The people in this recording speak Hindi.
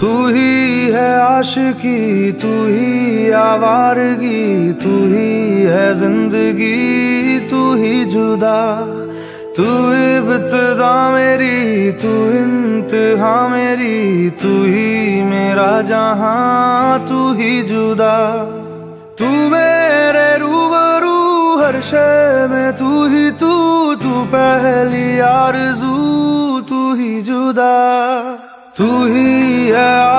तू ही है आशिकी, तू ही आवारगी, तू ही है ज़िंदगी, तू ही जुदा। तू इब्तदा मेरी, तू इंतहा मेरी, तू ही मेरा जहाँ, तू ही जुदा। तू मेरे रूबरू हर शय में, तू ही तू तू पहली आरज़ू, तू ही जुदा। तू ही है